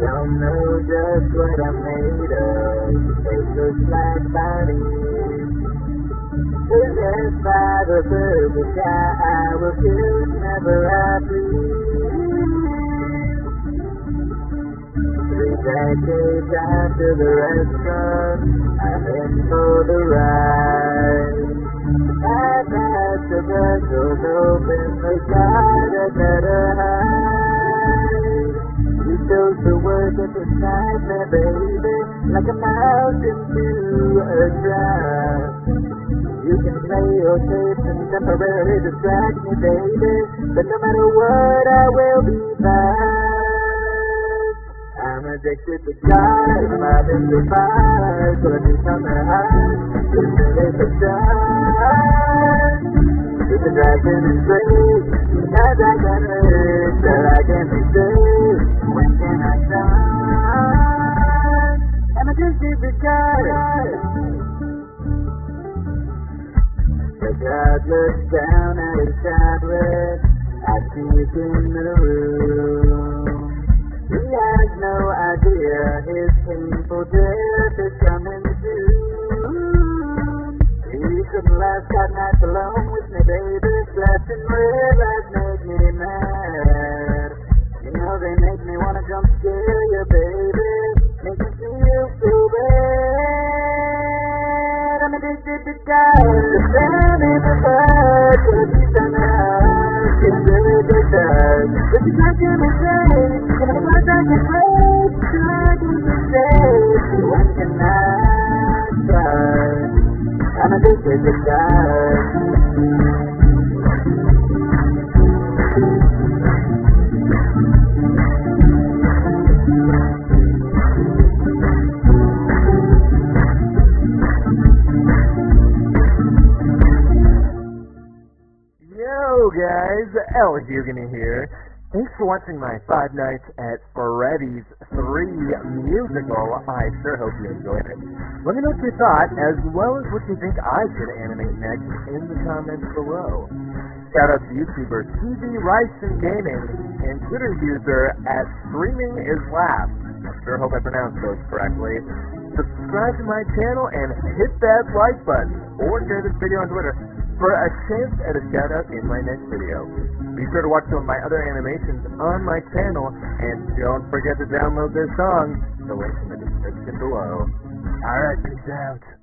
Don't know just what I'm made of. Looks like bodies. Possessed by the purple sky, I will kill whenever I please. Three decades after the restaurant, I'm in for the ride. I passed the doors open, the God I better hide. You to at the nightmare, baby, like a mouse into a trap. You can play your tapes and temporarily distract me, baby, but no matter what, I will be back. I'm addicted to God, my finger fires, put me on the high, just to make a shine. It's a dragon and straight, as I can hurt, till I can be safe. The God looks down at his tablet. I see it in the room. He has no idea his painful death is coming soon. He couldn't last that night alone with me, baby. Dressed in red lights make me mad. You know they make me wanna jump scare I'm addicted to God. Guys, Lhugueny here. Thanks for watching my Five Nights at Freddy's 3 musical. I sure hope you enjoyed it. Let me know what you thought, as well as what you think I should animate next in the comments below. Shout out to YouTuber TV Rice and Gaming and Twitter user at Streaming is Laugh. I sure hope I pronounced those correctly. Subscribe to my channel and hit that like button or share this video on Twitter for a chance at a shout out in my next video. Be sure to watch some of my other animations on my channel and don't forget to download this song. The link in the description below. Alright, peace out.